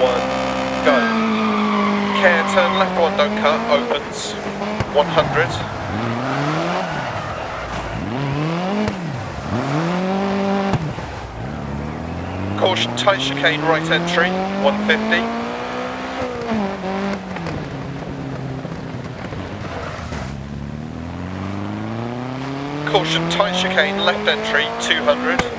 one, go. Care, turn left one, don't cut, opens, 100. Caution, tight chicane, right entry, 150. Caution, tight chicane, left entry, 200.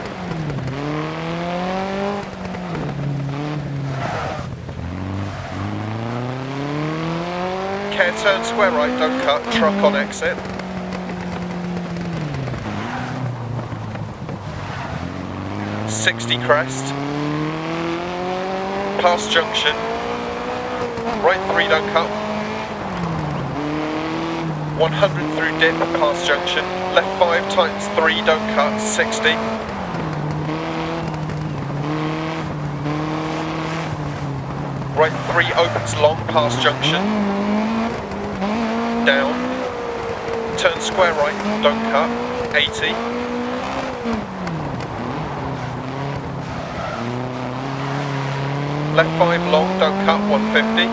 Care turn square right, don't cut, truck on exit. Sixty crest. Past junction. Right three, don't cut. 100 through dip, past junction. Left 5 times 3, don't cut, 60. Right 3 opens long, past junction. Down. Turn square right, don't cut, 80. Left 5 long, don't cut, 150.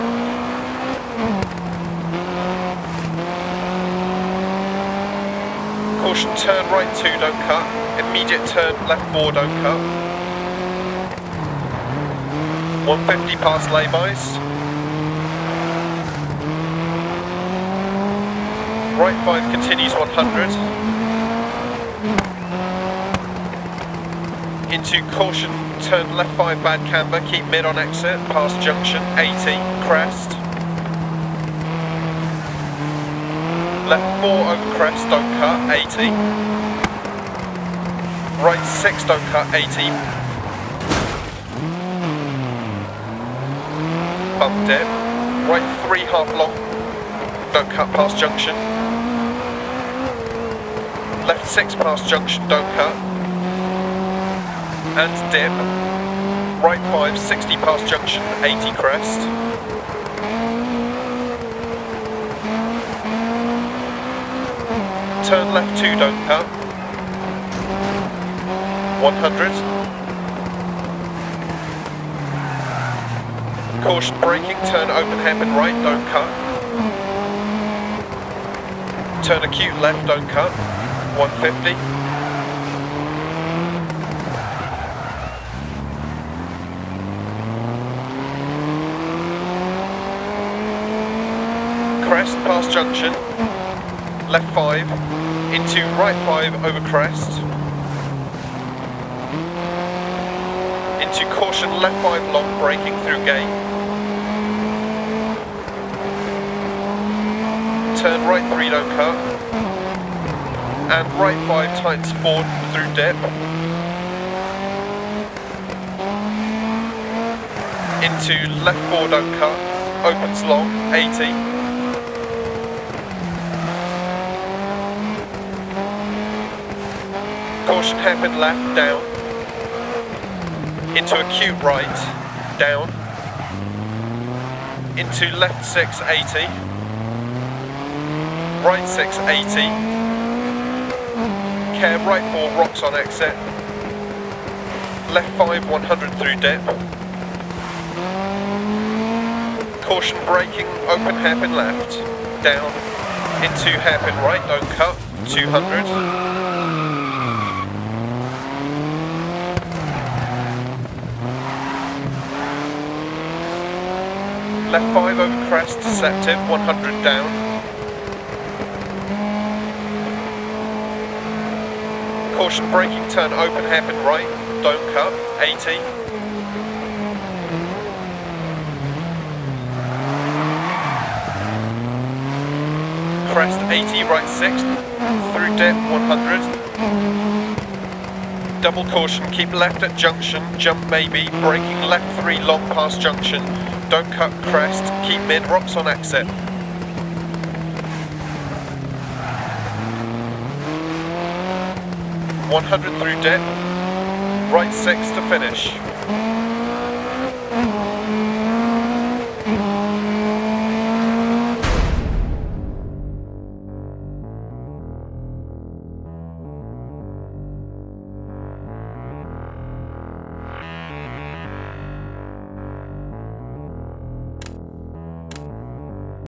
Caution, turn right 2, don't cut. Immediate turn left 4, don't cut. 150 past laybys. Right 5 continues 100. Into caution, turn left 5 bad camber, keep mid on exit, past junction, 80, crest. Left 4 over crest, don't cut, 80. Right 6, don't cut, 80. Bump dip. Right 3, half long, don't cut past junction. Left 6 past junction, don't cut. And dip. Right 5, 60 past junction, 80 crest. Turn left 2, don't cut. 100. Caution braking, turn open hairpin right, don't cut. Turn acute left, don't cut. 150. Crest past junction. Left 5. Into right 5 over crest. Into caution left 5 long braking through gate. Turn right 3 don't cut. And right 5 tightens forward through dip. Into left 4 don't cut. Opens long, 80. Caution hairpin left, down. Into acute right, down. Into left 6, 80. Right 6, 80. Care right 4, rocks on exit. Left 5, 100 through dip. Caution braking, open hairpin left, down. Into hairpin right, don't cut, 200. Left 5 over crest, deceptive, 100 down. Caution braking, turn open, hairpin right, don't cut, 80. Crest 80, right 6, through dip. 100. Double caution, keep left at junction, jump maybe, braking left 3 long past junction, don't cut crest, keep mid, rocks on exit. 100 through dip, right 6 to finish.